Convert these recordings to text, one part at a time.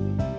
Bye.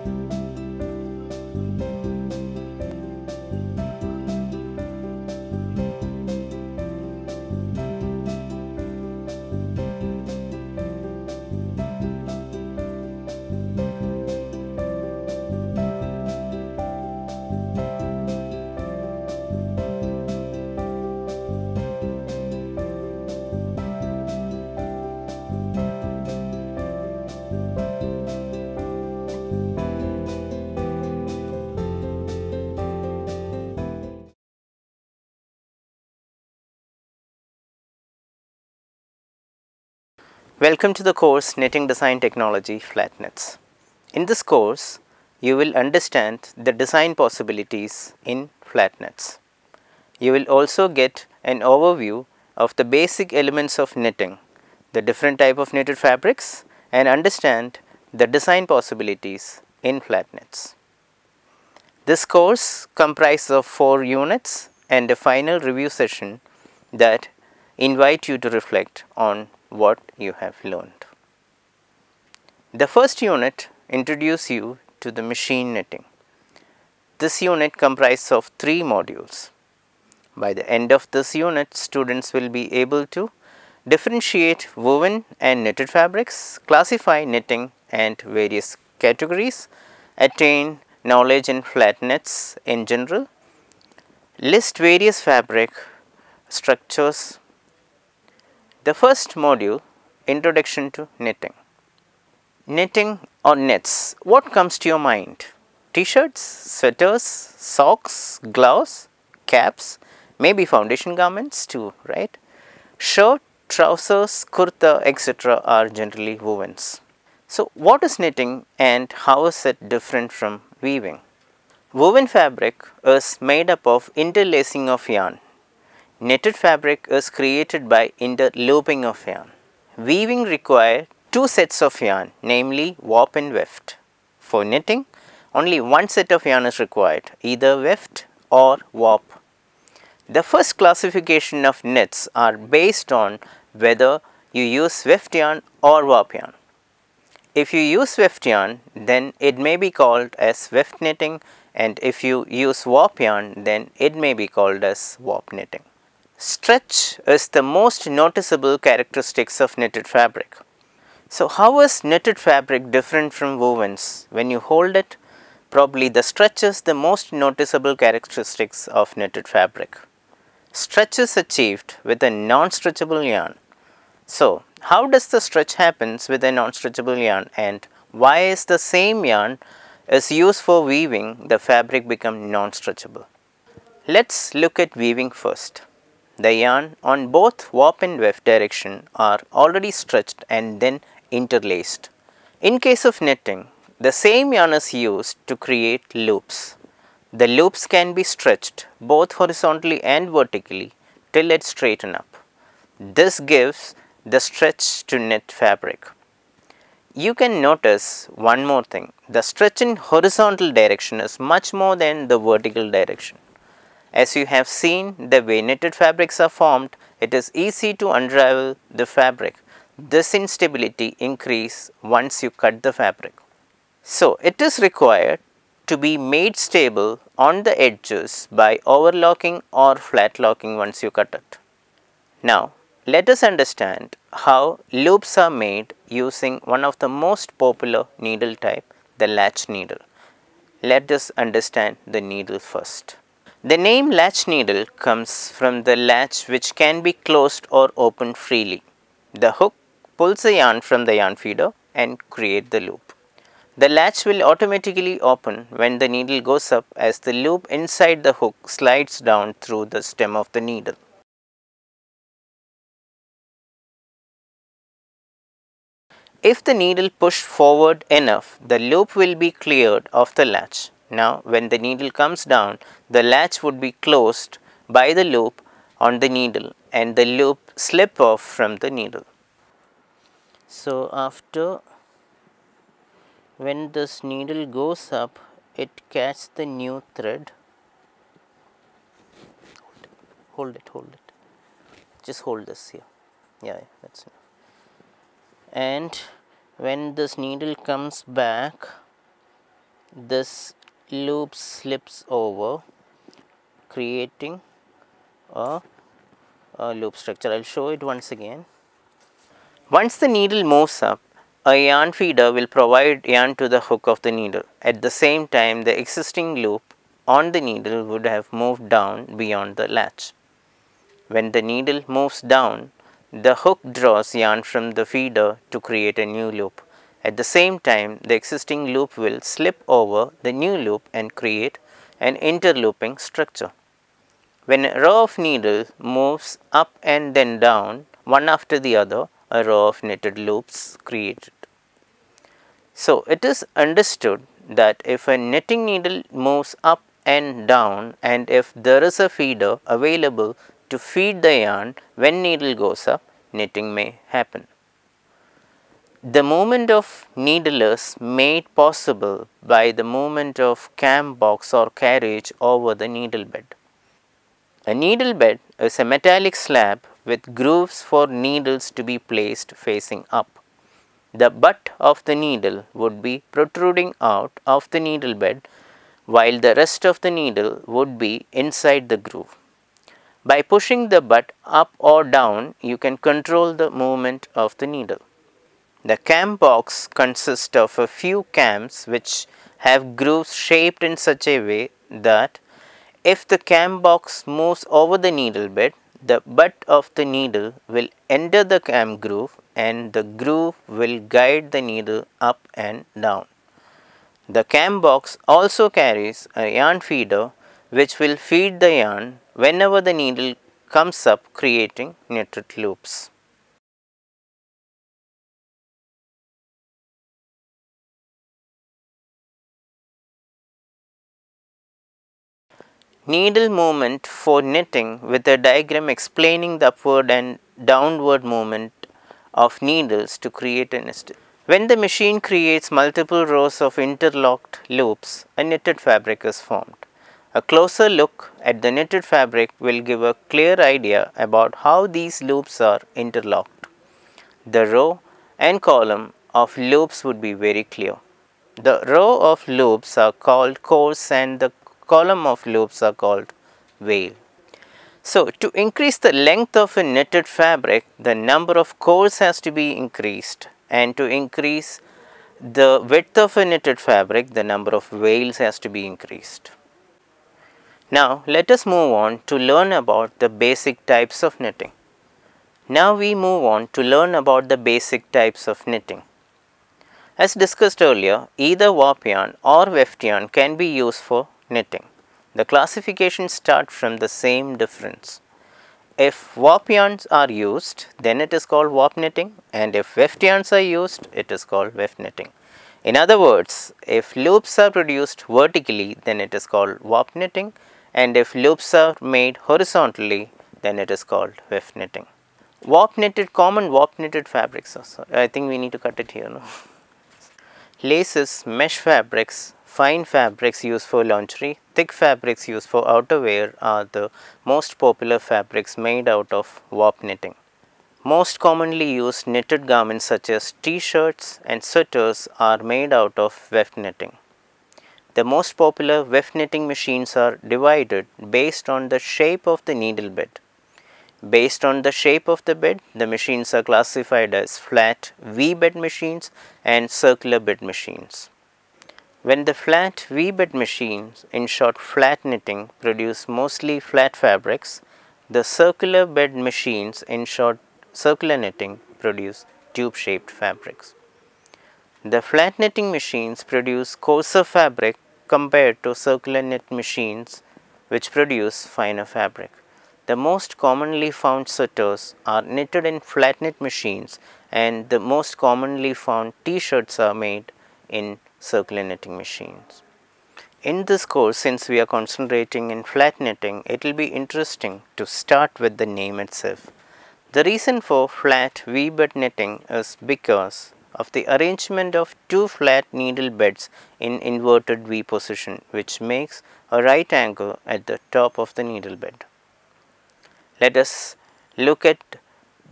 Welcome to the course Knitting Design Technology Flat Knits. In this course, you will understand the design possibilities in flat knits. You will also get an overview of the basic elements of knitting, the different type of knitted fabrics and understand the design possibilities in flat knits. This course comprises of 4 units and a final review session that invite you to reflect on what you have learned. The first unit introduces you to the machine knitting. This unit comprises of three modules. By the end of this unit, students will be able to differentiate woven and knitted fabrics, classify knitting and various categories, attain knowledge in flat knits in general, list various fabric structures the first module Introduction to Knitting. Knitting or knits, what comes to your mind? T-shirts, sweaters, socks, gloves, caps, maybe foundation garments too, right? Shirt, trousers, kurta etc. are generally wovens. So, what is knitting and how is it different from weaving? Woven fabric is made up of interlacing of yarn Knitted fabric is created by interlooping of yarn. Weaving requires two sets of yarn namely warp and weft. For knitting only one set of yarn is required either weft or warp. The first classification of knits are based on whether you use weft yarn or warp yarn. If you use weft yarn then it may be called as weft knitting and if you use warp yarn then it may be called as warp knitting. Stretch is the most noticeable characteristics of knitted fabric. So, how is knitted fabric different from wovens? When you hold it, probably the stretch is the most noticeable characteristics of knitted fabric. Stretch is achieved with a non-stretchable yarn. So, how does the stretch happens with a non-stretchable yarn and why is the same yarn is used for weaving the fabric become non-stretchable? Let's look at weaving first. The yarn on both warp and weft direction are already stretched and then interlaced. In case of knitting, the same yarn is used to create loops. The loops can be stretched both horizontally and vertically till it straighten up. This gives the stretch to knit fabric. You can notice one more thing, the stretch in horizontal direction is much more than the vertical direction. As you have seen the way knitted fabrics are formed, it is easy to unravel the fabric. This instability increase once you cut the fabric. So, it is required to be made stable on the edges by overlocking or flat locking once you cut it. Now, let us understand how loops are made using one of the most popular needle type, the latch needle. Let us understand the needle first. The name latch needle comes from the latch which can be closed or opened freely. The hook pulls the yarn from the yarn feeder and create the loop. The latch will automatically open when the needle goes up as the loop inside the hook slides down through the stem of the needle. If the needle pushed forward enough, the loop will be cleared of the latch. Now, when the needle comes down, the latch would be closed by the loop on the needle and the loop slip off from the needle. So, after when this needle goes up, it catches the new thread. Hold it, hold it. Just hold this here. Yeah, that's enough. And when this needle comes back, this loop slips over creating a, a loop structure. I will show it once again. Once the needle moves up, a yarn feeder will provide yarn to the hook of the needle. At the same time, the existing loop on the needle would have moved down beyond the latch. When the needle moves down, the hook draws yarn from the feeder to create a new loop. At the same time, the existing loop will slip over the new loop and create an interlooping structure. When a row of needle moves up and then down, one after the other, a row of knitted loops created. So, it is understood that if a knitting needle moves up and down and if there is a feeder available to feed the yarn when needle goes up, knitting may happen. The movement of needle is made possible by the movement of cam box or carriage over the needle bed. A needle bed is a metallic slab with grooves for needles to be placed facing up. The butt of the needle would be protruding out of the needle bed while the rest of the needle would be inside the groove. By pushing the butt up or down, you can control the movement of the needle. The cam box consists of a few cams which have grooves shaped in such a way that if the cam box moves over the needle bed, the butt of the needle will enter the cam groove and the groove will guide the needle up and down. The cam box also carries a yarn feeder which will feed the yarn whenever the needle comes up creating knitted loops. Needle movement for knitting with a diagram explaining the upward and downward movement of needles to create a nest. When the machine creates multiple rows of interlocked loops, a knitted fabric is formed. A closer look at the knitted fabric will give a clear idea about how these loops are interlocked. The row and column of loops would be very clear. The row of loops are called courses and the column of loops are called wale. So, to increase the length of a knitted fabric, the number of courses has to be increased and to increase the width of a knitted fabric, the number of wales has to be increased. Now, let us move on to learn about the basic types of knitting. Now, we move on to learn about the basic types of knitting. As discussed earlier, either warp yarn or weft yarn can be used for knitting. The classification starts from the same difference. If warp yarns are used, then it is called warp knitting and if weft yarns are used, it is called weft knitting. In other words, if loops are produced vertically, then it is called warp knitting and if loops are made horizontally, then it is called weft knitting. Warp knitted, common warp knitted fabrics also. I think we need to cut it here. No? Laces, mesh fabrics, Fine fabrics used for lingerie, thick fabrics used for outerwear are the most popular fabrics made out of warp knitting. Most commonly used knitted garments such as t-shirts and sweaters are made out of weft knitting. The most popular weft knitting machines are divided based on the shape of the needle bed. Based on the shape of the bed, the machines are classified as flat V bed machines and circular bed machines. When the flat V-bed machines, in short flat knitting, produce mostly flat fabrics, the circular bed machines, in short circular knitting, produce tube-shaped fabrics. The flat knitting machines produce coarser fabric compared to circular knit machines which produce finer fabric. The most commonly found sweaters are knitted in flat knit machines and the most commonly found t-shirts are made in circular knitting machines. In this course, since we are concentrating in flat knitting, it will be interesting to start with the name itself. The reason for flat V-bed knitting is because of the arrangement of two flat needle beds in inverted V position which makes a right angle at the top of the needle bed. Let us look at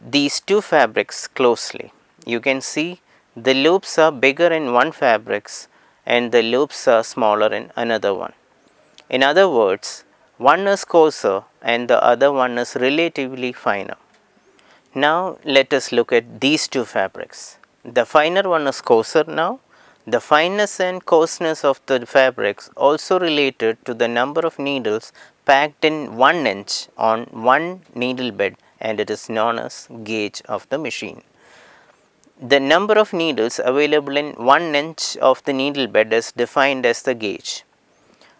these two fabrics closely. You can see the loops are bigger in one fabrics and the loops are smaller in another one. In other words, one is coarser and the other one is relatively finer. Now let us look at these two fabrics. The finer one is coarser now. The fineness and coarseness of the fabrics also related to the number of needles packed in 1 inch on one needle bed and it is known as gauge of the machine. The number of needles available in 1 inch of the needle bed is defined as the gauge.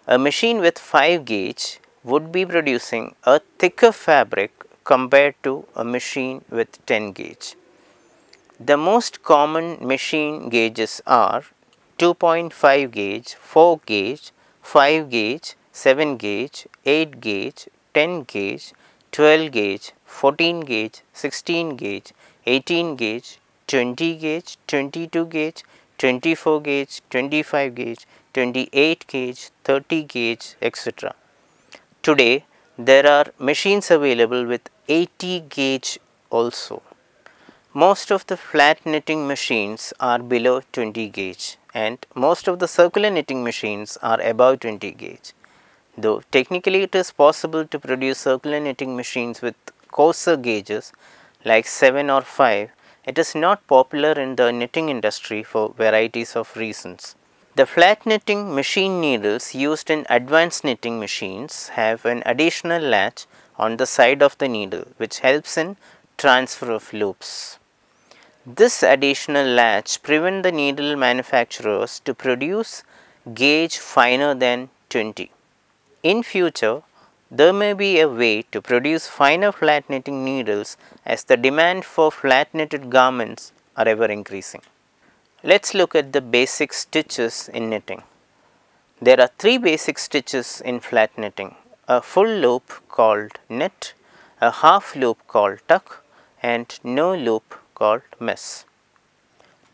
A machine with 5 gauge would be producing a thicker fabric compared to a machine with 10 gauge. The most common machine gauges are 2.5 gauge, 4 gauge, 5 gauge, 7 gauge, 8 gauge, 10 gauge, 12 gauge, 14 gauge, 16 gauge, 18 gauge, 20 gauge, 22 gauge, 24 gauge, 25 gauge, 28 gauge, 30 gauge, etc. Today, there are machines available with 80 gauge also. Most of the flat knitting machines are below 20 gauge and most of the circular knitting machines are above 20 gauge. Though technically it is possible to produce circular knitting machines with coarser gauges like 7 or 5, it is not popular in the knitting industry for varieties of reasons. The flat knitting machine needles used in advanced knitting machines have an additional latch on the side of the needle which helps in transfer of loops. This additional latch prevent the needle manufacturers to produce gauge finer than 20. In future, there may be a way to produce finer flat knitting needles as the demand for flat knitted garments are ever increasing. Let us look at the basic stitches in knitting. There are three basic stitches in flat knitting a full loop called knit, a half loop called tuck and no loop called miss.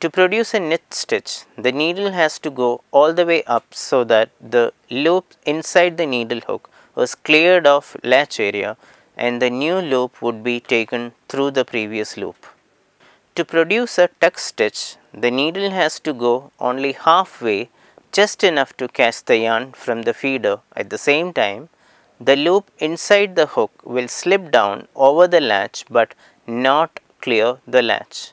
To produce a knit stitch, the needle has to go all the way up so that the loop inside the needle hook was cleared of latch area and the new loop would be taken through the previous loop. To produce a tuck stitch, the needle has to go only halfway just enough to catch the yarn from the feeder at the same time the loop inside the hook will slip down over the latch but not clear the latch.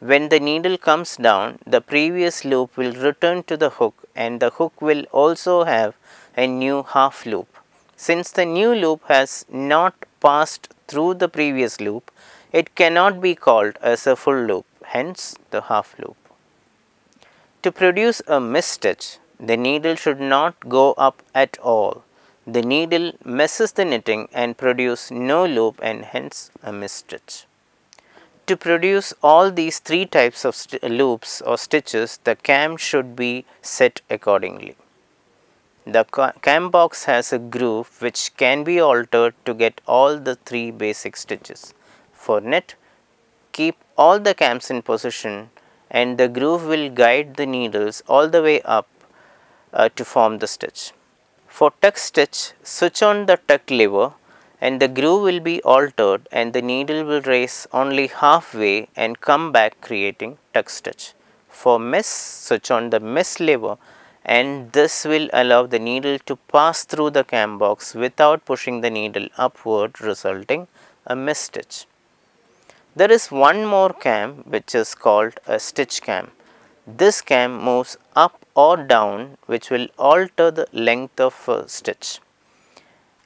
When the needle comes down, the previous loop will return to the hook and the hook will also have a new half loop. Since the new loop has not passed through the previous loop, it cannot be called as a full loop, hence the half loop. To produce a miss stitch, the needle should not go up at all the needle messes the knitting and produce no loop and hence a misstitch. To produce all these three types of loops or stitches, the cam should be set accordingly. The cam box has a groove which can be altered to get all the three basic stitches. For knit, keep all the cams in position and the groove will guide the needles all the way up uh, to form the stitch. For tuck stitch, switch on the tuck lever and the groove will be altered and the needle will raise only halfway and come back creating tuck stitch. For miss, switch on the miss lever and this will allow the needle to pass through the cam box without pushing the needle upward resulting a miss stitch. There is one more cam which is called a stitch cam. This cam moves up or down which will alter the length of a stitch.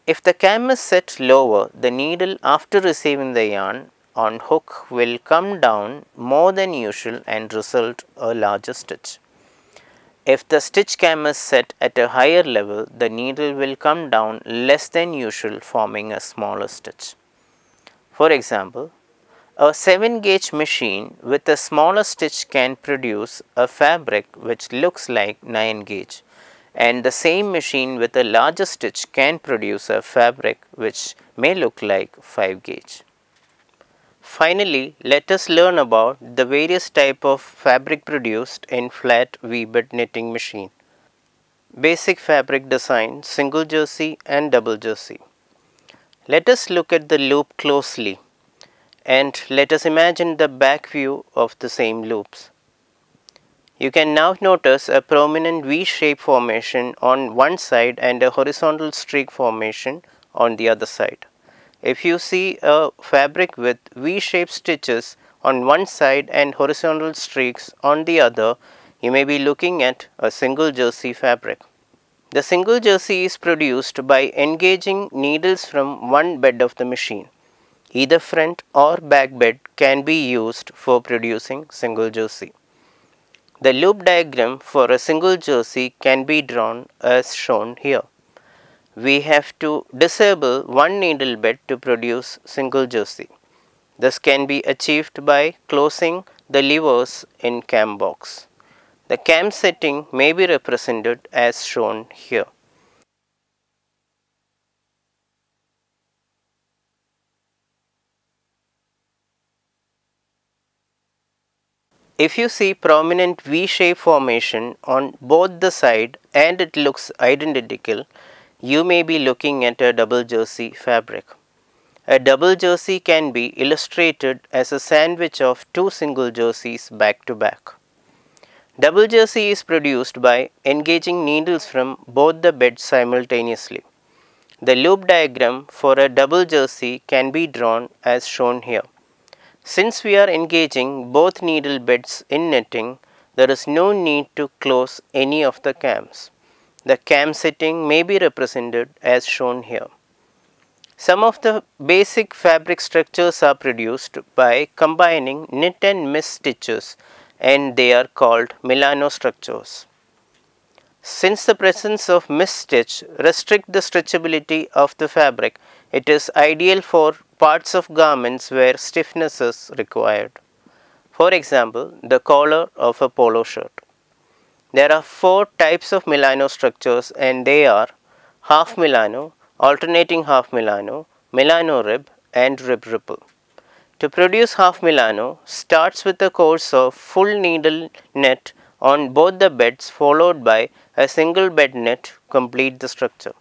If the cam is set lower, the needle after receiving the yarn on hook will come down more than usual and result a larger stitch. If the stitch cam is set at a higher level, the needle will come down less than usual forming a smaller stitch. For example, a 7 gauge machine with a smaller stitch can produce a fabric which looks like 9 gauge and the same machine with a larger stitch can produce a fabric which may look like 5 gauge. Finally, let us learn about the various type of fabric produced in flat V-bed knitting machine. Basic fabric design, single jersey and double jersey. Let us look at the loop closely and let us imagine the back view of the same loops. You can now notice a prominent V-shape formation on one side and a horizontal streak formation on the other side. If you see a fabric with V-shaped stitches on one side and horizontal streaks on the other, you may be looking at a single jersey fabric. The single jersey is produced by engaging needles from one bed of the machine. Either front or back bed can be used for producing single jersey. The loop diagram for a single jersey can be drawn as shown here. We have to disable one needle bed to produce single jersey. This can be achieved by closing the levers in cam box. The cam setting may be represented as shown here. If you see prominent V-shape formation on both the side and it looks identical, you may be looking at a double jersey fabric. A double jersey can be illustrated as a sandwich of two single jerseys back to back. Double jersey is produced by engaging needles from both the beds simultaneously. The loop diagram for a double jersey can be drawn as shown here. Since we are engaging both needle beds in knitting, there is no need to close any of the cams. The cam setting may be represented as shown here. Some of the basic fabric structures are produced by combining knit and miss stitches and they are called Milano structures. Since the presence of miss stitch restrict the stretchability of the fabric, it is ideal for parts of garments where stiffness is required. For example, the collar of a polo shirt. There are four types of Milano structures and they are half Milano, alternating half Milano, Milano rib and rib ripple. To produce half Milano starts with a course of full needle knit on both the beds followed by a single bed knit complete the structure.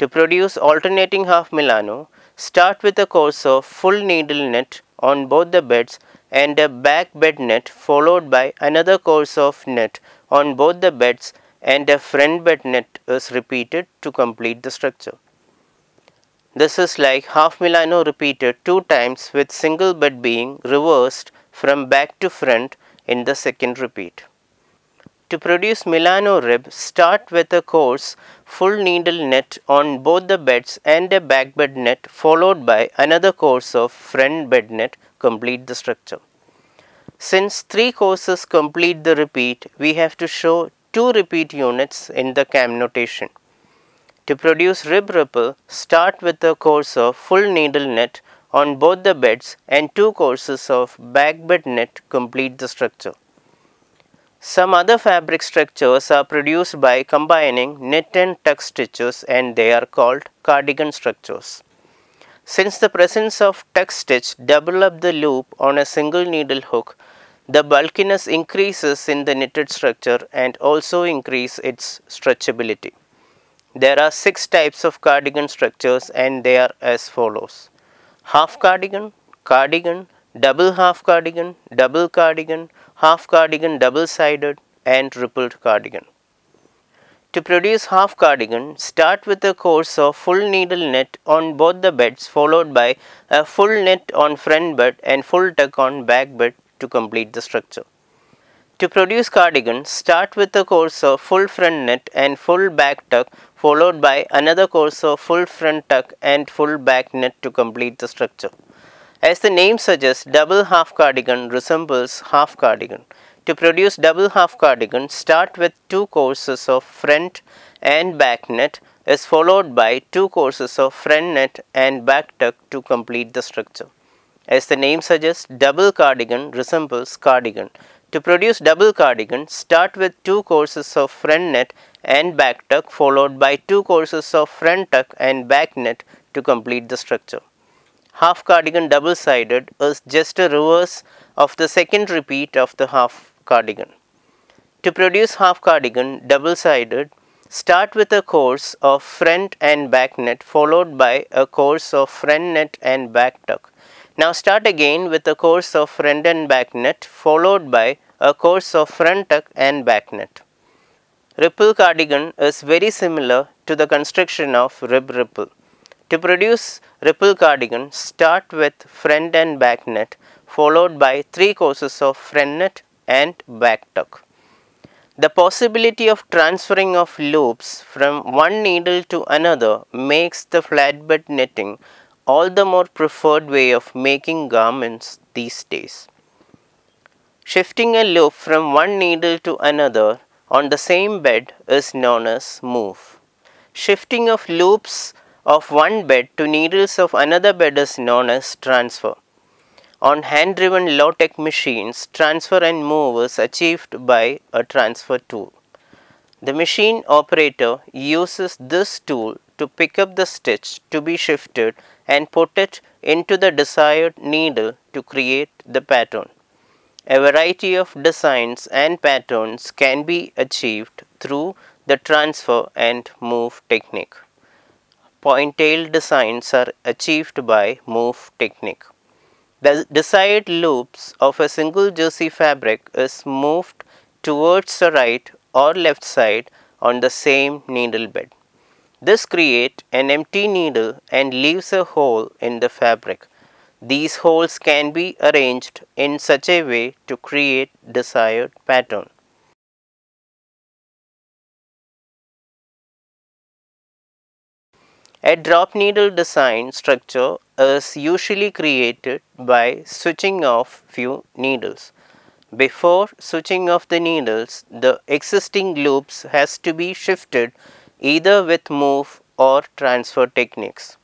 To produce alternating half Milano start with a course of full needle knit on both the beds and a back bed knit followed by another course of knit on both the beds and a front bed knit is repeated to complete the structure. This is like half Milano repeated two times with single bed being reversed from back to front in the second repeat. To produce Milano rib, start with a course full needle knit on both the beds and a back bed knit followed by another course of front bed knit complete the structure. Since three courses complete the repeat, we have to show two repeat units in the cam notation. To produce rib ripple, start with a course of full needle knit on both the beds and two courses of back bed knit complete the structure. Some other fabric structures are produced by combining knit and tuck stitches and they are called cardigan structures. Since the presence of tuck stitch double up the loop on a single needle hook, the bulkiness increases in the knitted structure and also increase its stretchability. There are six types of cardigan structures and they are as follows. Half cardigan, cardigan, double half cardigan, double cardigan, half cardigan double sided and rippled cardigan. To produce half cardigan, start with a course of full needle knit on both the beds followed by a full knit on front bed and full tuck on back bed to complete the structure. To produce cardigan, start with a course of full front knit and full back tuck followed by another course of full front tuck and full back knit to complete the structure. As the name suggests, double half cardigan resembles half cardigan. To produce double half cardigan, start with two courses of front and back knit is followed by two courses of front knit and back tuck to complete the structure. As the name suggests, double cardigan resembles cardigan. To produce double cardigan, start with two courses of front knit and back tuck followed by two courses of front tuck and back knit to complete the structure. Half cardigan double sided is just a reverse of the second repeat of the half cardigan. To produce half cardigan double sided, start with a course of front and back knit followed by a course of front knit and back tuck. Now start again with a course of front and back knit followed by a course of front tuck and back knit. Ripple cardigan is very similar to the construction of rib ripple. To produce ripple cardigan, start with front and back knit followed by three courses of front knit and back tuck. The possibility of transferring of loops from one needle to another makes the flatbed knitting all the more preferred way of making garments these days. Shifting a loop from one needle to another on the same bed is known as move. Shifting of loops of one bed to needles of another bed is known as transfer. On hand driven low tech machines, transfer and move is achieved by a transfer tool. The machine operator uses this tool to pick up the stitch to be shifted and put it into the desired needle to create the pattern. A variety of designs and patterns can be achieved through the transfer and move technique. Pointelle designs are achieved by move technique. The desired loops of a single jersey fabric is moved towards the right or left side on the same needle bed. This creates an empty needle and leaves a hole in the fabric. These holes can be arranged in such a way to create desired pattern. A drop needle design structure is usually created by switching off few needles. Before switching off the needles, the existing loops has to be shifted either with move or transfer techniques.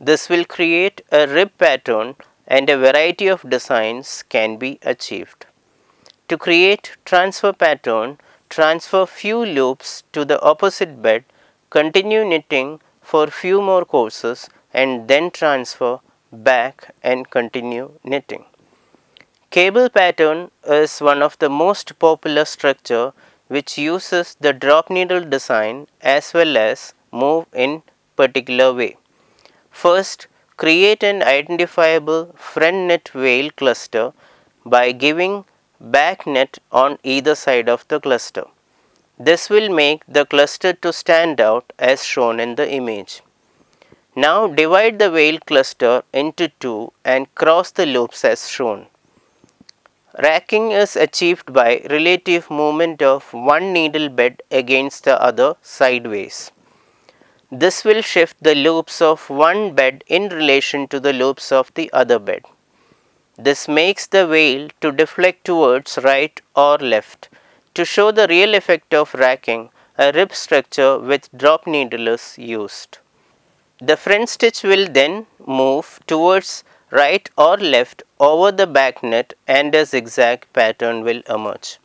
This will create a rib pattern and a variety of designs can be achieved. To create transfer pattern, transfer few loops to the opposite bed, continue knitting for few more courses and then transfer back and continue knitting. Cable pattern is one of the most popular structure which uses the drop needle design as well as move in particular way. First, create an identifiable front knit wale cluster by giving back knit on either side of the cluster. This will make the cluster to stand out as shown in the image. Now divide the wale cluster into two and cross the loops as shown. Racking is achieved by relative movement of one needle bed against the other sideways. This will shift the loops of one bed in relation to the loops of the other bed. This makes the wale to deflect towards right or left. To show the real effect of racking, a rib structure with drop needle is used. The front stitch will then move towards right or left over the back knit and a zigzag pattern will emerge.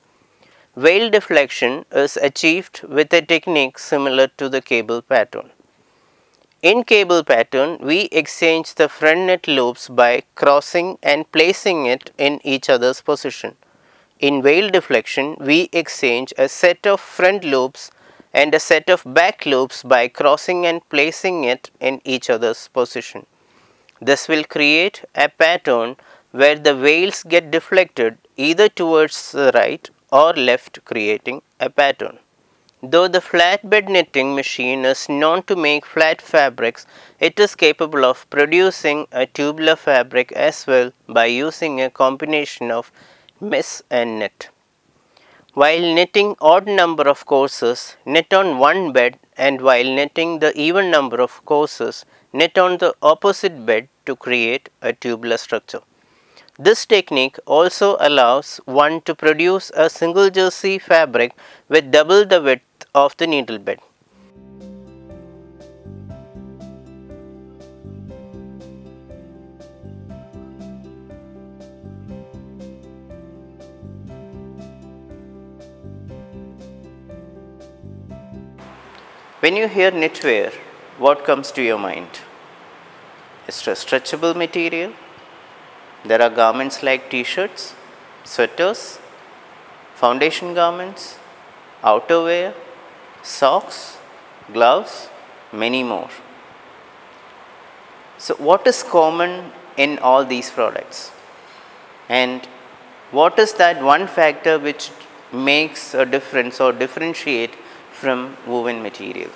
Wale deflection is achieved with a technique similar to the cable pattern. In cable pattern, we exchange the front knit loops by crossing and placing it in each other's position. In wale deflection, we exchange a set of front loops and a set of back loops by crossing and placing it in each other's position. This will create a pattern where the wales get deflected either towards the right or left creating a pattern. Though the flatbed knitting machine is known to make flat fabrics, it is capable of producing a tubular fabric as well by using a combination of miss and knit. While knitting odd number of courses, knit on one bed and while knitting the even number of courses, knit on the opposite bed to create a tubular structure. This technique also allows one to produce a single jersey fabric with double the width of the needle bed. When you hear knitwear, what comes to your mind? It's a stretchable material. There are garments like t-shirts, sweaters, foundation garments, outerwear, socks, gloves, many more. So what is common in all these products? And what is that one factor which makes a difference or differentiate from woven material?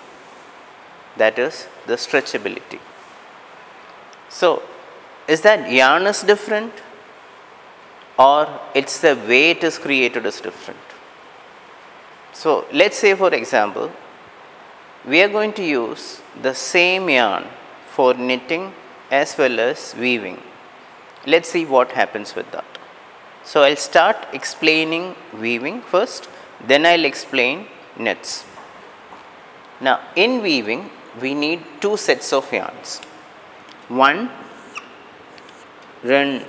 That is the stretchability. So, is that yarn is different or it's the way it is created is different? So, let us say for example, we are going to use the same yarn for knitting as well as weaving. Let us see what happens with that. So, I will start explaining weaving first, then I will explain knits. Now, in weaving, we need two sets of yarns. One run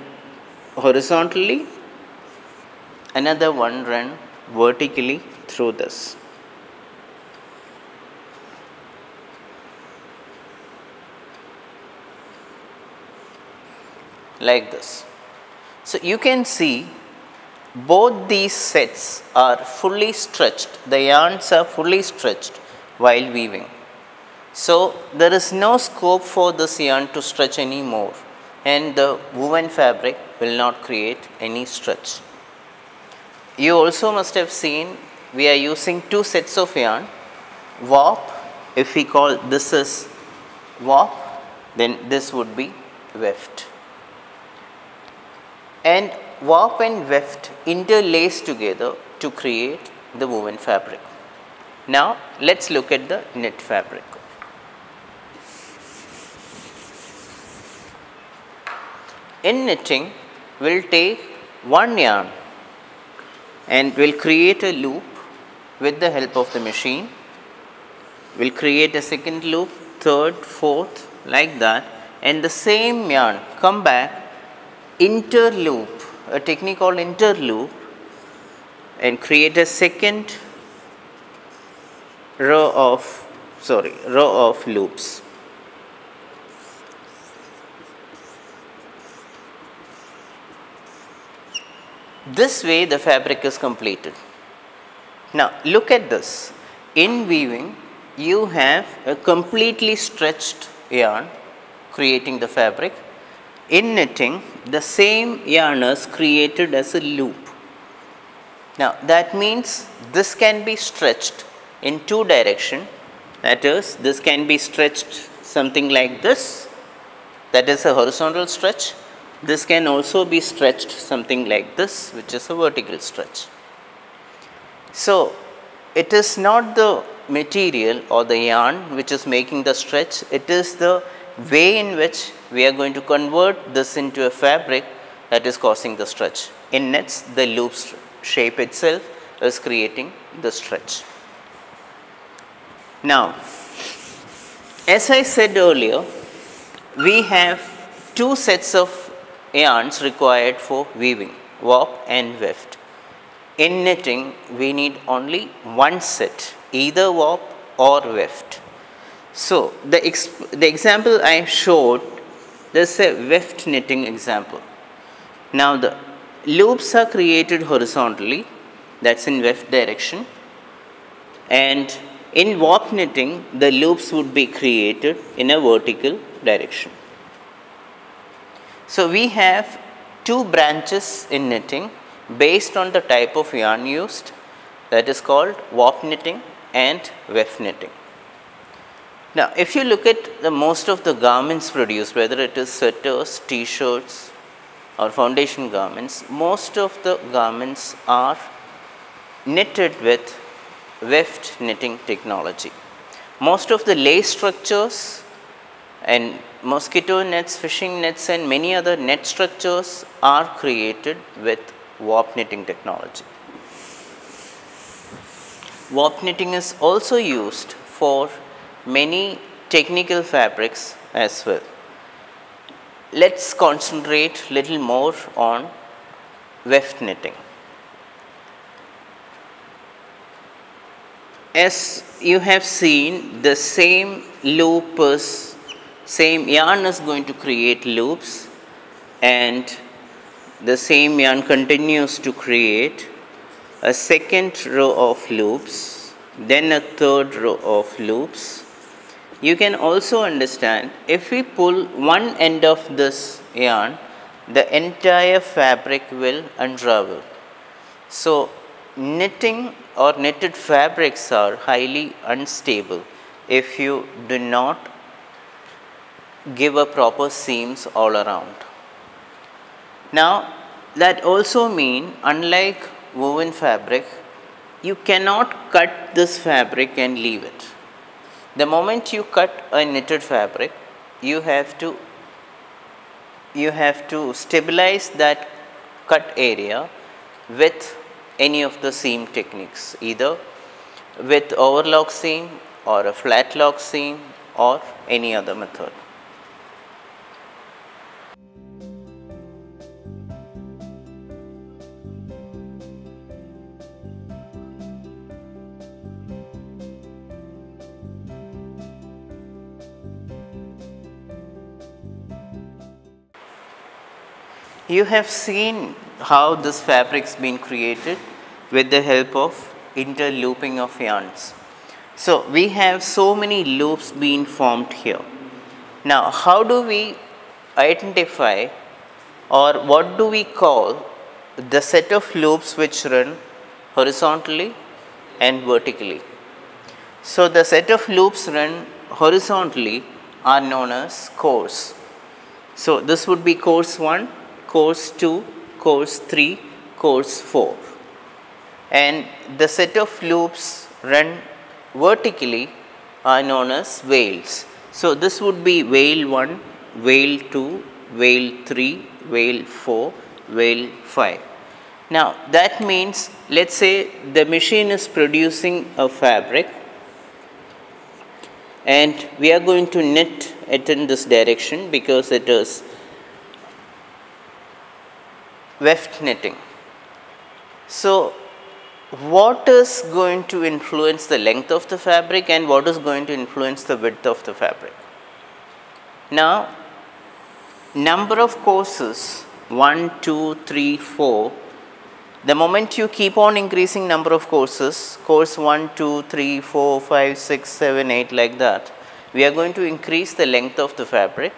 horizontally, another one run vertically through this. like this. So, you can see both these sets are fully stretched, the yarns are fully stretched while weaving. So, there is no scope for this yarn to stretch anymore and the woven fabric will not create any stretch. You also must have seen we are using two sets of yarn warp if we call this is warp then this would be weft and warp and weft interlace together to create the woven fabric. Now, let us look at the knit fabric. In knitting, we will take one yarn and we will create a loop with the help of the machine. We will create a second loop, third, fourth like that and the same yarn come back interloop, a technique called interloop and create a second row of sorry row of loops. This way the fabric is completed. Now look at this. In weaving you have a completely stretched yarn creating the fabric in knitting, the same yarn is created as a loop. Now, that means this can be stretched in two direction that is this can be stretched something like this that is a horizontal stretch. This can also be stretched something like this which is a vertical stretch. So, it is not the material or the yarn which is making the stretch, it is the way in which we are going to convert this into a fabric that is causing the stretch. In knits, the loop shape itself is creating the stretch. Now, as I said earlier, we have two sets of yarns required for weaving, warp and weft. In knitting, we need only one set, either warp or weft. So, the, the example I showed, this is a weft knitting example. Now, the loops are created horizontally, that is in weft direction and in warp knitting, the loops would be created in a vertical direction. So, we have two branches in knitting based on the type of yarn used that is called warp knitting and weft knitting. Now, if you look at the most of the garments produced, whether it is sweaters, t-shirts or foundation garments, most of the garments are knitted with weft knitting technology. Most of the lace structures and mosquito nets, fishing nets and many other net structures are created with warp knitting technology. Warp knitting is also used for many technical fabrics as well. Let us concentrate little more on weft knitting. As you have seen the same loop is same yarn is going to create loops and the same yarn continues to create a second row of loops then a third row of loops you can also understand if we pull one end of this yarn the entire fabric will unravel. So, knitting or knitted fabrics are highly unstable if you do not give a proper seams all around. Now, that also mean unlike woven fabric, you cannot cut this fabric and leave it. The moment you cut a knitted fabric, you have to you have to stabilize that cut area with any of the seam techniques either with overlock seam or a flat lock seam or any other method. You have seen how this fabric's been created with the help of interlooping of yarns. So, we have so many loops being formed here. Now, how do we identify or what do we call the set of loops which run horizontally and vertically? So, the set of loops run horizontally are known as courses. So, this would be course 1 course 2, course 3, course 4 and the set of loops run vertically are known as wales. So, this would be wale 1, wale 2, wale 3, wale 4, wale 5. Now, that means let us say the machine is producing a fabric and we are going to knit it in this direction because it is weft knitting. So, what is going to influence the length of the fabric and what is going to influence the width of the fabric? Now, number of courses 1, 2, 3, 4, the moment you keep on increasing number of courses, course 1, 2, 3, 4, 5, 6, 7, 8 like that, we are going to increase the length of the fabric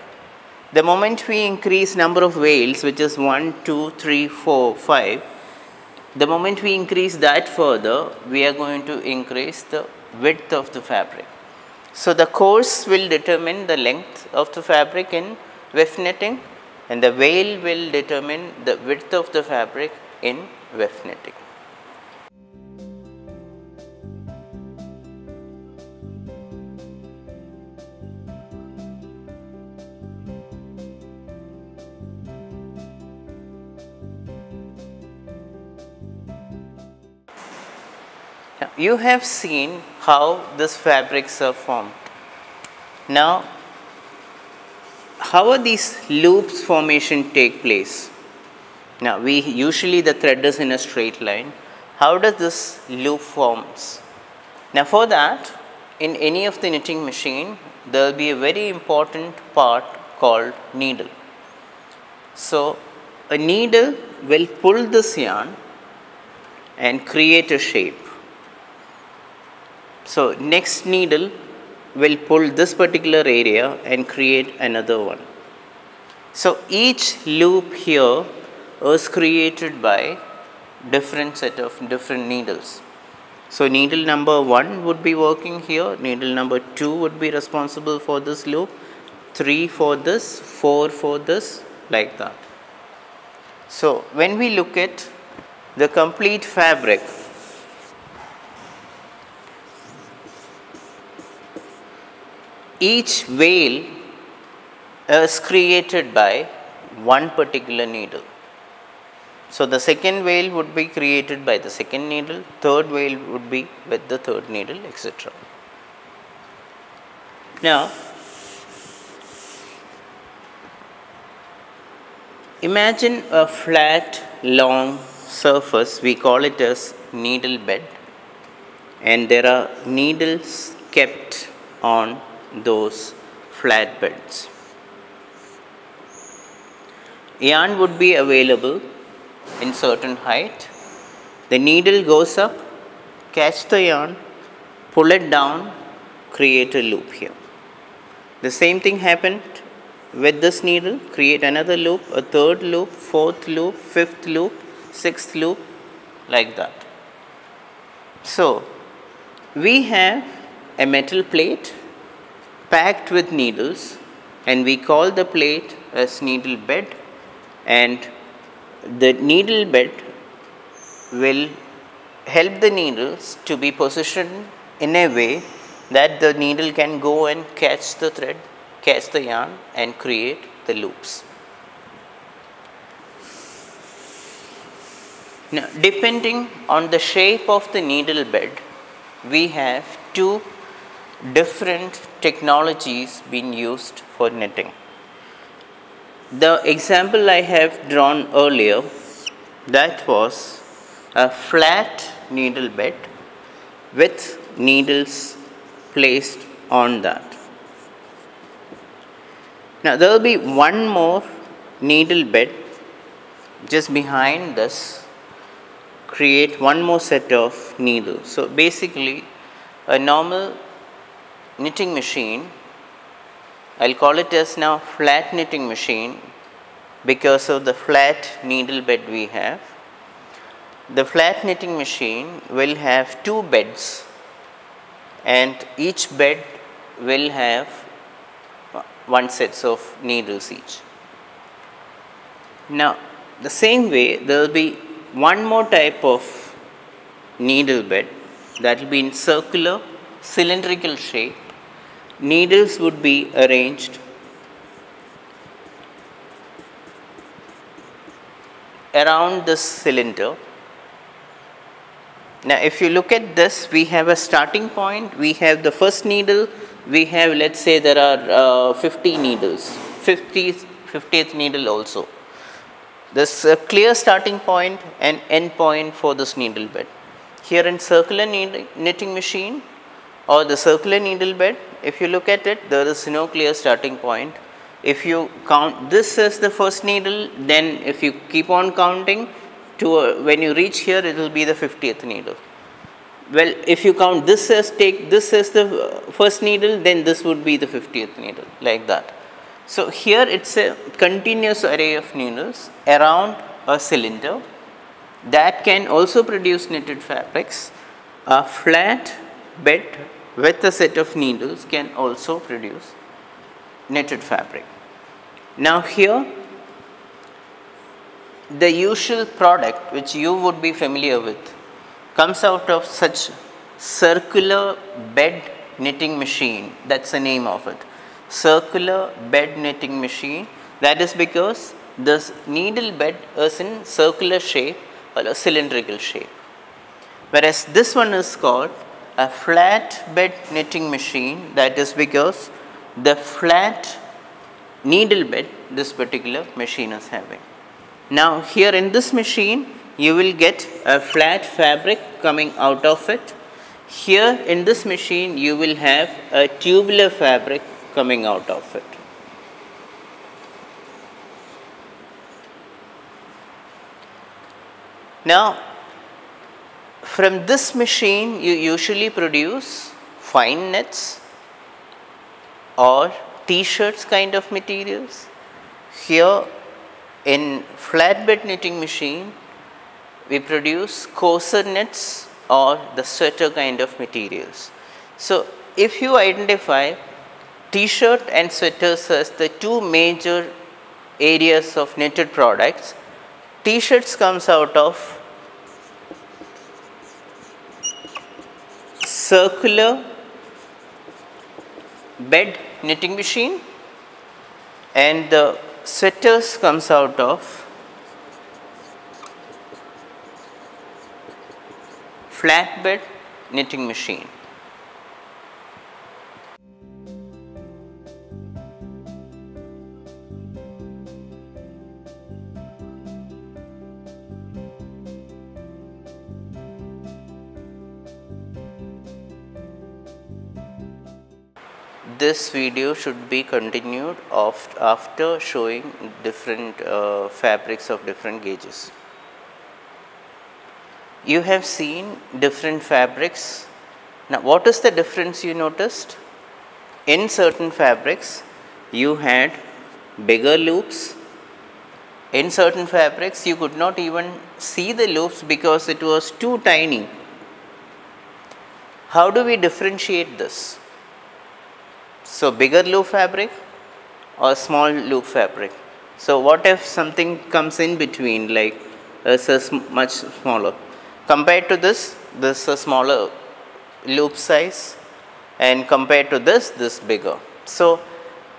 the moment we increase number of wales which is 1, 2, 3, 4, 5, the moment we increase that further, we are going to increase the width of the fabric. So, the course will determine the length of the fabric in weft knitting and the wale will determine the width of the fabric in weft knitting. You have seen how these fabrics are formed. Now, how are these loops formation take place? Now, we usually the thread is in a straight line. How does this loop forms? Now, for that in any of the knitting machine there will be a very important part called needle. So, a needle will pull this yarn and create a shape. So, next needle will pull this particular area and create another one. So, each loop here is created by different set of different needles. So, needle number 1 would be working here, needle number 2 would be responsible for this loop, 3 for this, 4 for this like that. So, when we look at the complete fabric each wale is created by one particular needle. So, the second wale would be created by the second needle, third wale would be with the third needle etc. Now, imagine a flat long surface we call it as needle bed and there are needles kept on those flat beds. Yarn would be available in certain height. The needle goes up, catch the yarn, pull it down, create a loop here. The same thing happened with this needle, create another loop, a third loop, fourth loop, fifth loop, sixth loop like that. So, we have a metal plate packed with needles and we call the plate as needle bed and the needle bed will help the needles to be positioned in a way that the needle can go and catch the thread, catch the yarn and create the loops. Now, depending on the shape of the needle bed, we have two different technologies being used for knitting. The example I have drawn earlier that was a flat needle bed with needles placed on that. Now there will be one more needle bed just behind this create one more set of needles. So basically a normal knitting machine I'll call it as now flat knitting machine because of the flat needle bed we have. The flat knitting machine will have two beds and each bed will have one sets of needles each. Now the same way there will be one more type of needle bed that will be in circular cylindrical shape needles would be arranged around this cylinder. Now if you look at this we have a starting point, we have the first needle, we have let us say there are uh, 50 needles, 50, 50th needle also. This a clear starting point and end point for this needle bed. Here in circular knitting machine or the circular needle bed if you look at it there is no clear starting point. If you count this as the first needle then if you keep on counting to uh, when you reach here it will be the 50th needle. Well if you count this as take this as the uh, first needle then this would be the 50th needle like that. So here it is a continuous array of needles around a cylinder that can also produce knitted fabrics. A flat bed with a set of needles can also produce knitted fabric. Now here the usual product which you would be familiar with comes out of such circular bed knitting machine that is the name of it circular bed knitting machine that is because this needle bed is in circular shape or a cylindrical shape whereas this one is called a flat bed knitting machine that is because the flat needle bed this particular machine is having. Now here in this machine you will get a flat fabric coming out of it. Here in this machine you will have a tubular fabric coming out of it. Now from this machine you usually produce fine knits or t-shirts kind of materials. Here in flatbed knitting machine we produce coarser knits or the sweater kind of materials. So if you identify t-shirt and sweaters as the two major areas of knitted products, t-shirts comes out of circular bed knitting machine and the sweaters comes out of flatbed knitting machine. This video should be continued after showing different uh, fabrics of different gauges. You have seen different fabrics. Now what is the difference you noticed? In certain fabrics you had bigger loops. In certain fabrics you could not even see the loops because it was too tiny. How do we differentiate this? So, bigger loop fabric or small loop fabric. So, what if something comes in between like this is much smaller compared to this this is a smaller loop size and compared to this this bigger. So,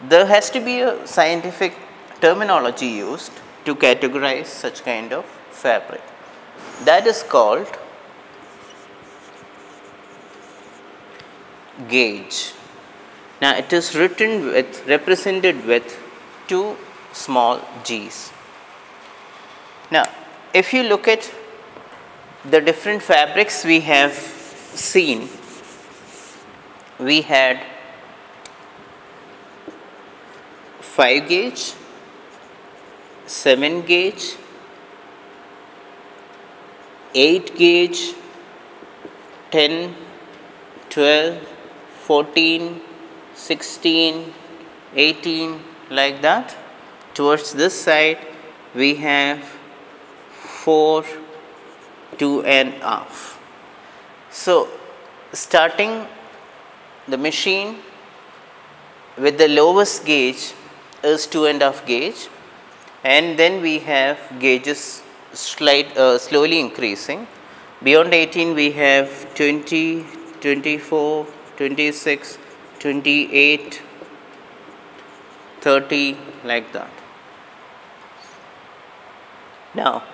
there has to be a scientific terminology used to categorize such kind of fabric that is called gauge. Now, it is written with represented with two small g's. Now, if you look at the different fabrics we have seen, we had 5 gauge, 7 gauge, 8 gauge, 10, 12, 14, 16, 18 like that. Towards this side we have 4, 2 and half. So, starting the machine with the lowest gauge is 2 and half gauge and then we have gauges slight uh, slowly increasing. Beyond 18 we have 20, 24, 26, 28, 30 like that. Now,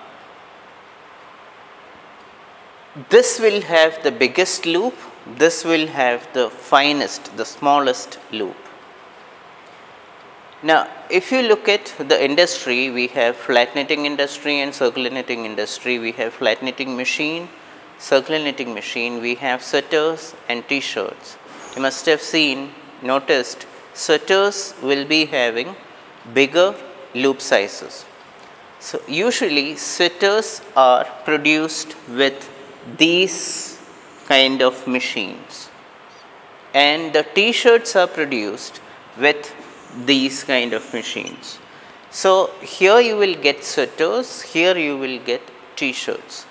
this will have the biggest loop, this will have the finest, the smallest loop. Now, if you look at the industry, we have flat knitting industry and circular knitting industry. We have flat knitting machine, circular knitting machine, we have sweaters and t-shirts. You must have seen, noticed, sweaters will be having bigger loop sizes. So, usually sweaters are produced with these kind of machines and the t-shirts are produced with these kind of machines. So, here you will get sweaters, here you will get t-shirts.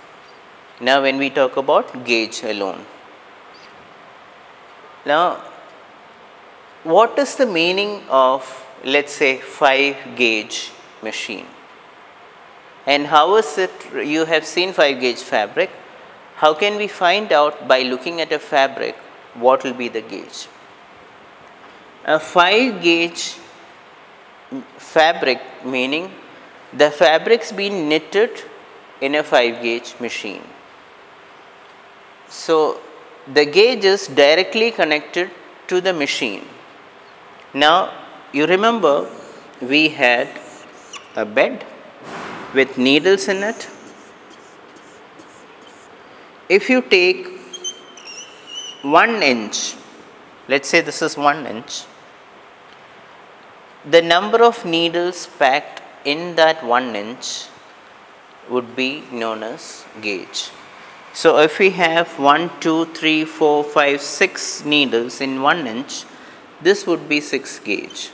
Now, when we talk about gauge alone. Now, what is the meaning of let us say 5 gauge machine? And how is it you have seen 5 gauge fabric? How can we find out by looking at a fabric what will be the gauge? A 5 gauge fabric meaning the fabrics being knitted in a 5 gauge machine. So the gauge is directly connected to the machine now you remember we had a bed with needles in it. If you take 1 inch, let us say this is 1 inch, the number of needles packed in that 1 inch would be known as gauge. So, if we have 1, 2, 3, 4, 5, 6 needles in 1 inch, this would be 6 gauge.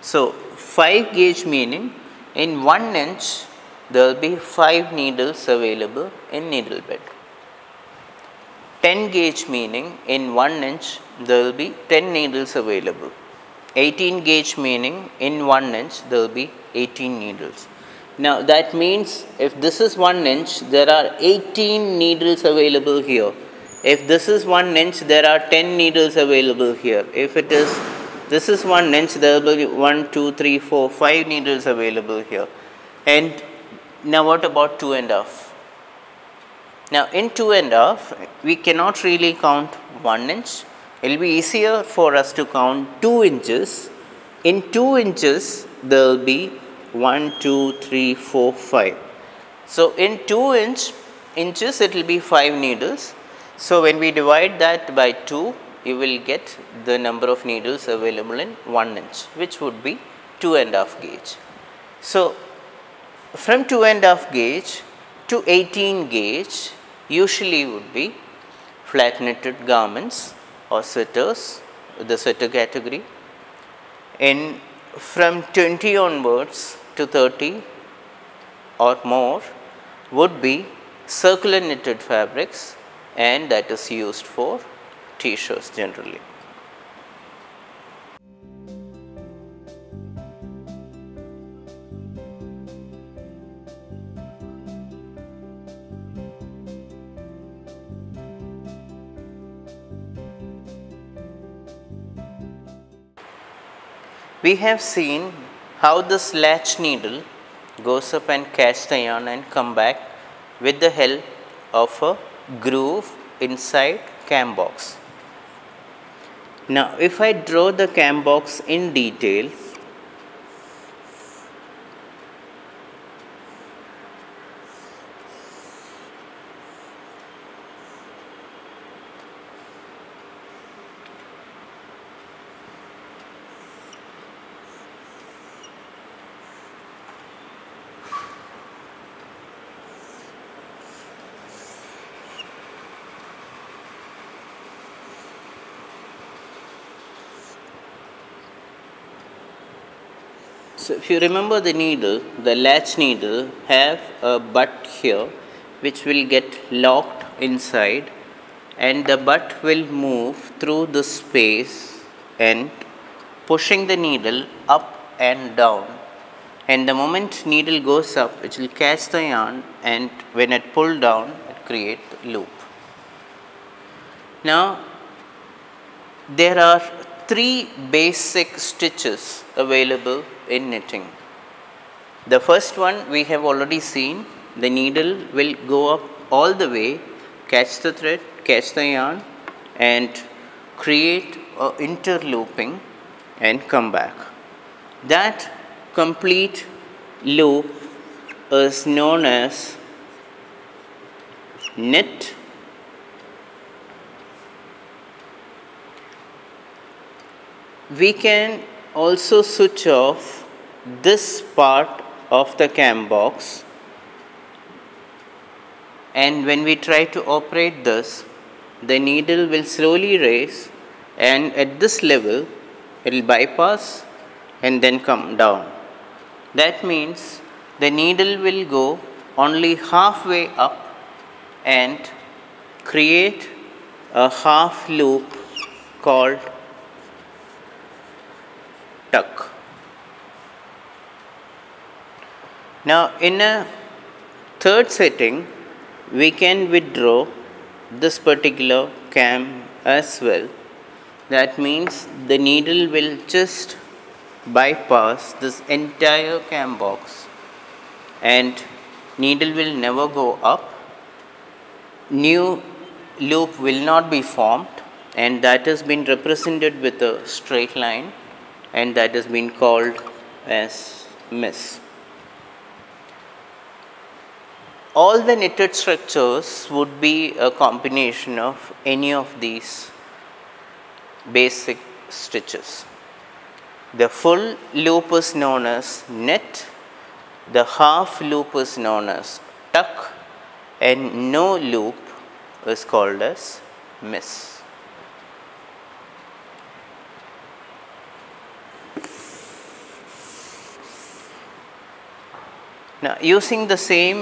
So, 5 gauge meaning in 1 inch there will be 5 needles available in needle bed. 10 gauge meaning in 1 inch there will be 10 needles available. 18 gauge meaning in 1 inch there will be 18 needles. Now that means if this is 1 inch there are 18 needles available here if this is 1 inch, there are 10 needles available here. If it is, this is 1 inch, there will be 1, 2, 3, 4, 5 needles available here. And now what about 2 and half? Now in 2 and half, we cannot really count 1 inch. It will be easier for us to count 2 inches. In 2 inches, there will be 1, 2, 3, 4, 5. So in 2 inch inches, it will be 5 needles so, when we divide that by 2 you will get the number of needles available in 1 inch which would be 2 and half gauge. So, from 2 and half gauge to 18 gauge usually would be flat knitted garments or sweaters the sweater category. and from 20 onwards to 30 or more would be circular knitted fabrics and that is used for t-shirts generally. We have seen how this latch needle goes up and catch the yarn and come back with the help of a groove inside cam box. Now if I draw the cam box in detail So if you remember the needle, the latch needle have a butt here which will get locked inside and the butt will move through the space and pushing the needle up and down and the moment needle goes up it will catch the yarn and when it pull down it create loop. Now there are three basic stitches available in knitting. The first one we have already seen the needle will go up all the way catch the thread catch the yarn and create a interlooping and come back. That complete loop is known as knit we can also switch off this part of the cam box and when we try to operate this the needle will slowly raise and at this level it will bypass and then come down. That means the needle will go only halfway up and create a half loop called tuck. Now in a third setting we can withdraw this particular cam as well. That means the needle will just bypass this entire cam box and needle will never go up. New loop will not be formed and that has been represented with a straight line and that has been called as miss. All the knitted structures would be a combination of any of these basic stitches. The full loop is known as knit, the half loop is known as tuck and no loop is called as miss. Now using the same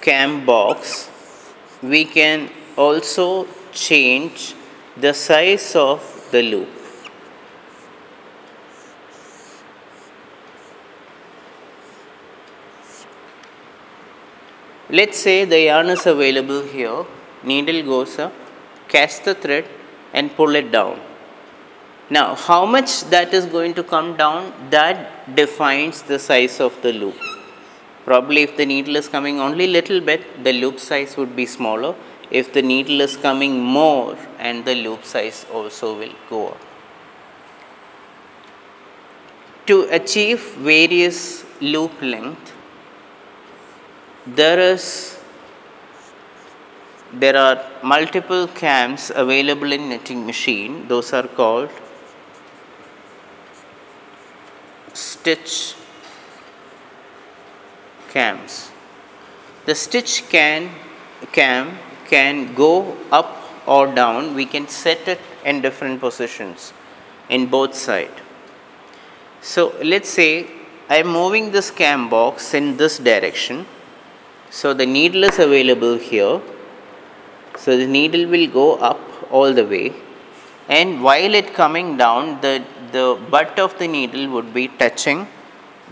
cam box we can also change the size of the loop. Let's say the yarn is available here, needle goes up, catch the thread and pull it down. Now how much that is going to come down that defines the size of the loop. Probably if the needle is coming only little bit, the loop size would be smaller. If the needle is coming more and the loop size also will go up. To achieve various loop length, there is there are multiple cams available in knitting machine. Those are called stitch cams. The stitch can cam can go up or down. We can set it in different positions in both side. So let's say I am moving this cam box in this direction. So the needle is available here. So the needle will go up all the way and while it coming down the, the butt of the needle would be touching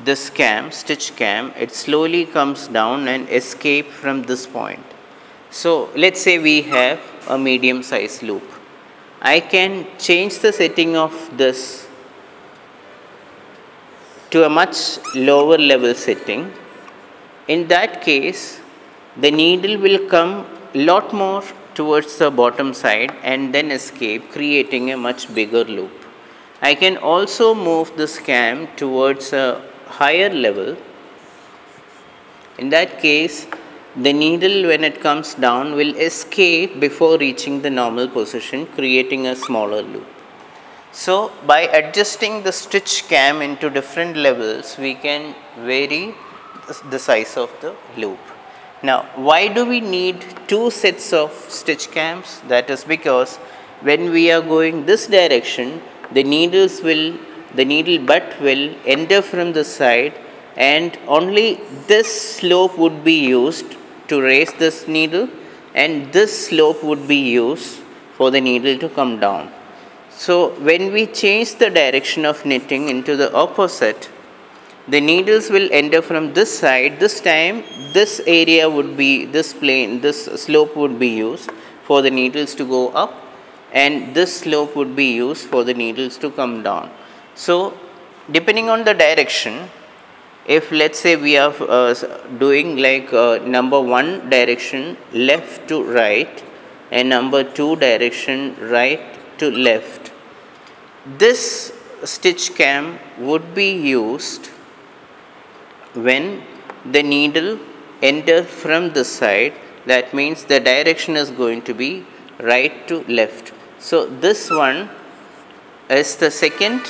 this cam, stitch cam, it slowly comes down and escape from this point. So let's say we have a medium size loop. I can change the setting of this to a much lower level setting. In that case, the needle will come lot more towards the bottom side and then escape creating a much bigger loop. I can also move this cam towards a higher level. In that case, the needle when it comes down will escape before reaching the normal position creating a smaller loop. So, by adjusting the stitch cam into different levels we can vary the size of the loop. Now, why do we need two sets of stitch cams? That is because when we are going this direction the needles will the needle butt will enter from the side and only this slope would be used to raise this needle and this slope would be used for the needle to come down. So when we change the direction of knitting into the opposite, the needles will enter from this side. This time this area would be this plane, this slope would be used for the needles to go up and this slope would be used for the needles to come down. So depending on the direction if let us say we are uh, doing like uh, number 1 direction left to right and number 2 direction right to left this stitch cam would be used when the needle enter from the side that means the direction is going to be right to left. So, this one is the second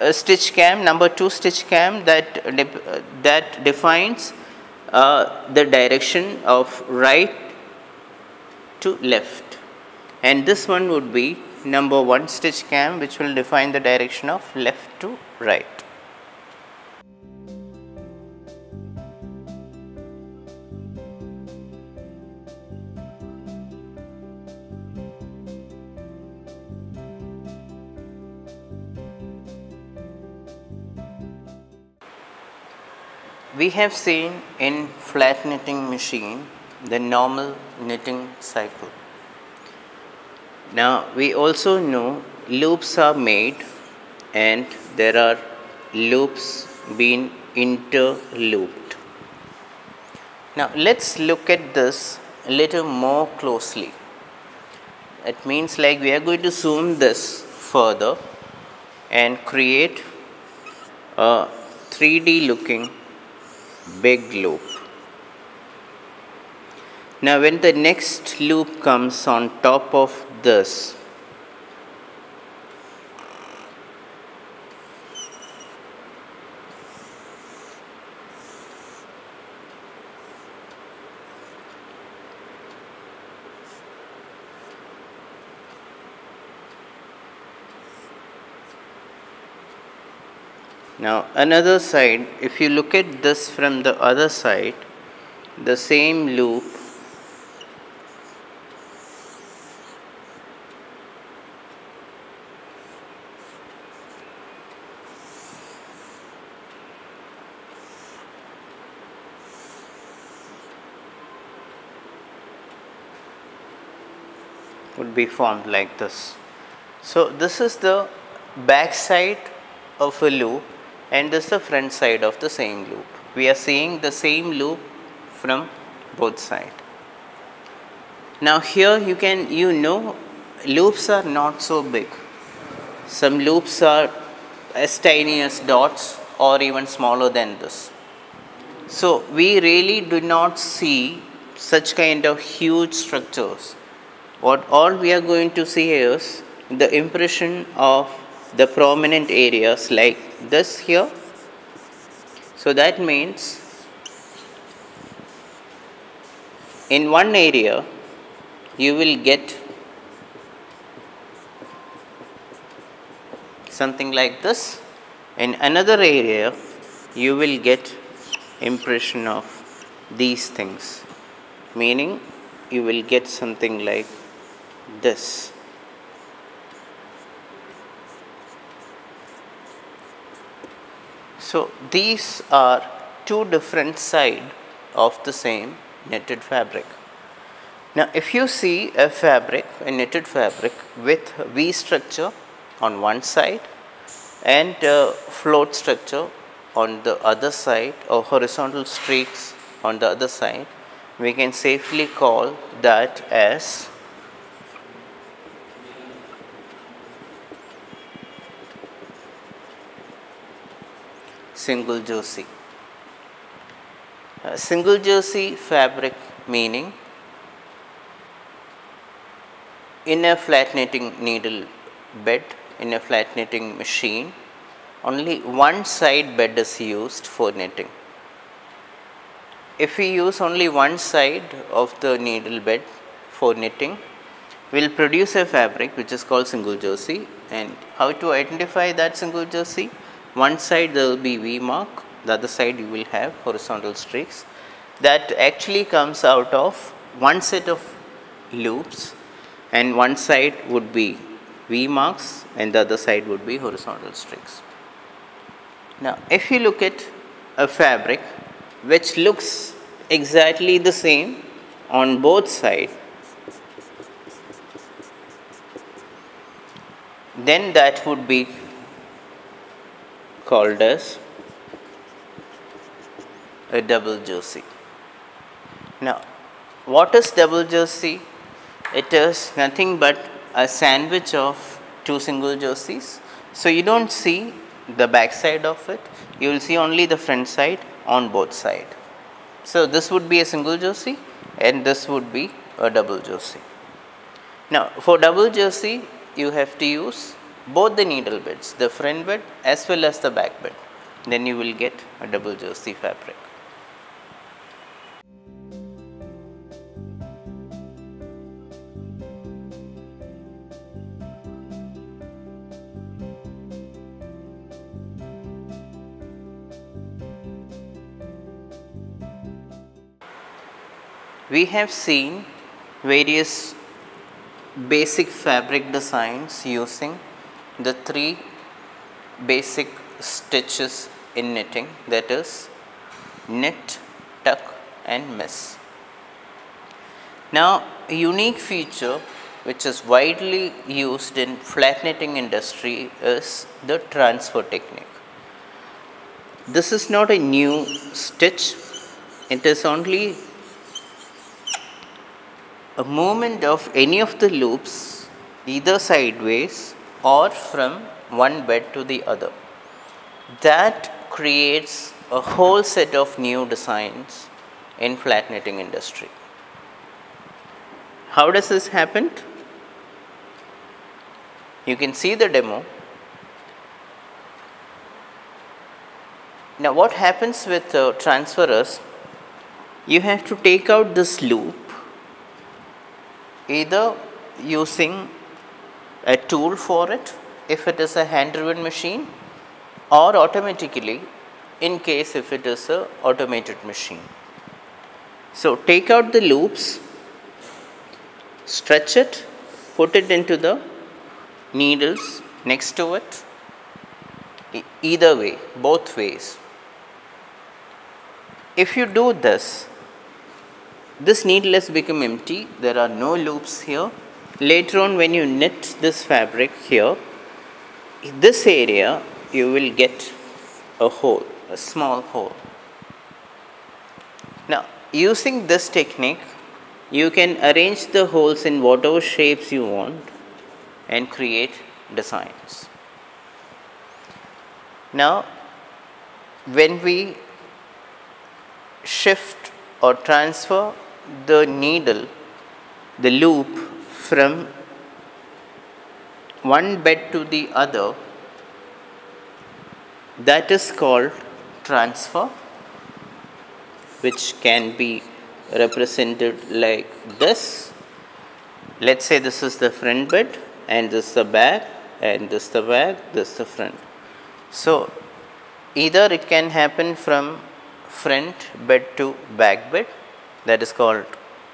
a stitch cam number 2 stitch cam that that defines uh, the direction of right to left. And this one would be number 1 stitch cam which will define the direction of left to right We have seen in flat knitting machine the normal knitting cycle. Now we also know loops are made and there are loops being interlooped. Now let's look at this a little more closely. It means like we are going to zoom this further and create a 3D looking big loop. Now when the next loop comes on top of this, Now another side, if you look at this from the other side, the same loop would be formed like this. So this is the back side of a loop and this is the front side of the same loop. We are seeing the same loop from both sides. Now here you can you know loops are not so big. Some loops are as tiny as dots or even smaller than this. So we really do not see such kind of huge structures. What all we are going to see is the impression of the prominent areas like this here. So that means in one area you will get something like this In another area you will get impression of these things meaning you will get something like this. So, these are two different side of the same knitted fabric. Now, if you see a fabric, a knitted fabric with V structure on one side and float structure on the other side or horizontal streaks on the other side, we can safely call that as single jersey. A single jersey fabric meaning in a flat knitting needle bed in a flat knitting machine only one side bed is used for knitting. If we use only one side of the needle bed for knitting, we will produce a fabric which is called single jersey and how to identify that single jersey? One side there will be V mark, the other side you will have horizontal streaks that actually comes out of one set of loops and one side would be V marks and the other side would be horizontal streaks. Now, if you look at a fabric which looks exactly the same on both sides, then that would be called as a double jersey. Now, what is double jersey? It is nothing but a sandwich of two single jerseys. So, you do not see the back side of it, you will see only the front side on both side. So, this would be a single jersey and this would be a double jersey. Now, for double jersey you have to use both the needle beds, the front bed as well as the back bed, then you will get a double jersey fabric. We have seen various basic fabric designs using the three basic stitches in knitting that is knit, tuck and miss. Now, a unique feature which is widely used in flat knitting industry is the transfer technique. This is not a new stitch, it is only a movement of any of the loops either sideways or from one bed to the other. That creates a whole set of new designs in flat knitting industry. How does this happen? You can see the demo. Now what happens with uh, transferers, you have to take out this loop either using a tool for it if it is a hand driven machine or automatically in case if it is a automated machine. So, take out the loops, stretch it, put it into the needles next to it either way, both ways. If you do this, this needle has become empty, there are no loops here later on when you knit this fabric here this area you will get a hole a small hole. Now using this technique you can arrange the holes in whatever shapes you want and create designs. Now when we shift or transfer the needle the loop from one bed to the other that is called transfer which can be represented like this. Let us say this is the front bed and this is the back and this is the back, this is the front. So, either it can happen from front bed to back bed that is called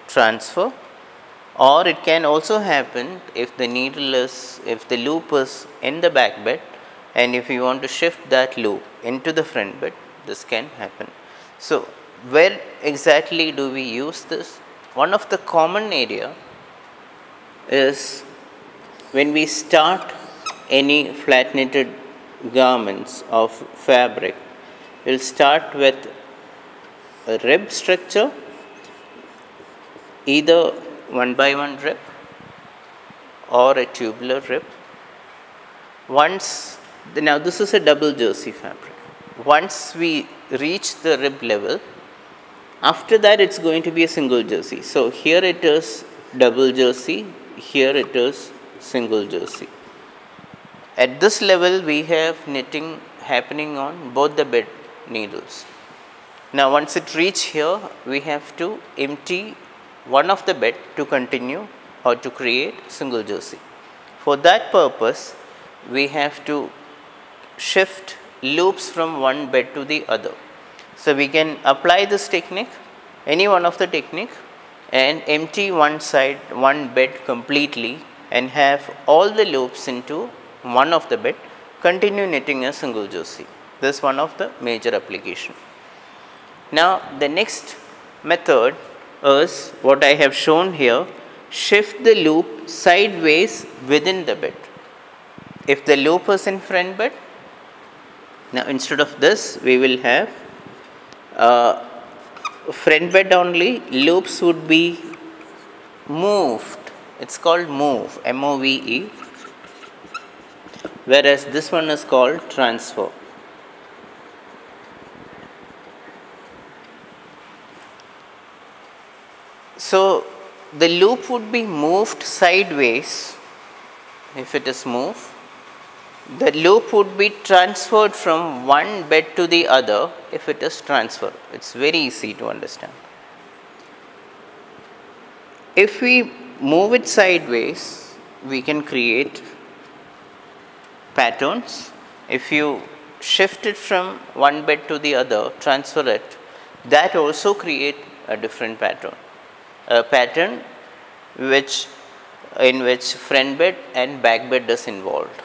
transfer or it can also happen if the needle is if the loop is in the back bed and if you want to shift that loop into the front bed this can happen. So, where exactly do we use this? One of the common area is when we start any flat knitted garments of fabric, we will start with a rib structure either one by one rib or a tubular rib. Once now this is a double jersey fabric. Once we reach the rib level, after that it's going to be a single jersey. So here it is double jersey, here it is single jersey. At this level we have knitting happening on both the bed needles. Now once it reach here we have to empty one of the bed to continue or to create single jersey. For that purpose we have to shift loops from one bed to the other. So, we can apply this technique any one of the technique and empty one side one bed completely and have all the loops into one of the bed continue knitting a single jersey. This is one of the major application. Now, the next method is what I have shown here shift the loop sideways within the bed. If the loop is in front bed, now, instead of this we will have uh, front bed only loops would be moved it is called move M O V E whereas this one is called transfer. So, the loop would be moved sideways if it is moved the loop would be transferred from one bed to the other if it is transferred. It is very easy to understand. If we move it sideways, we can create patterns. If you shift it from one bed to the other, transfer it, that also create a different pattern. A pattern which in which front bed and back bed is involved.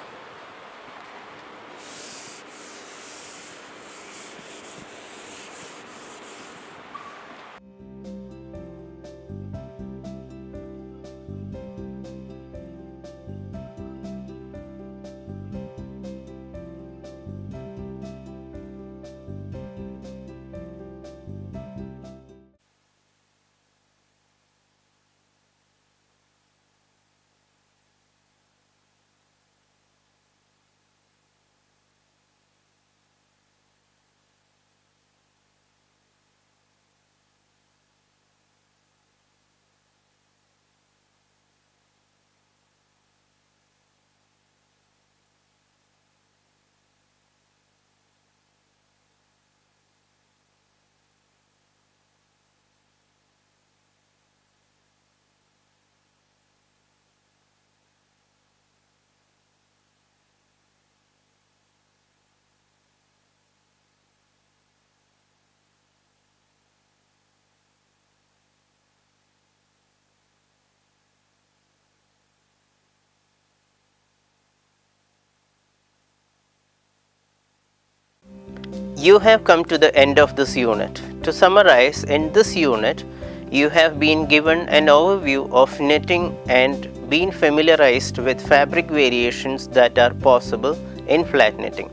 You have come to the end of this unit. To summarize, in this unit, you have been given an overview of knitting and been familiarized with fabric variations that are possible in flat knitting.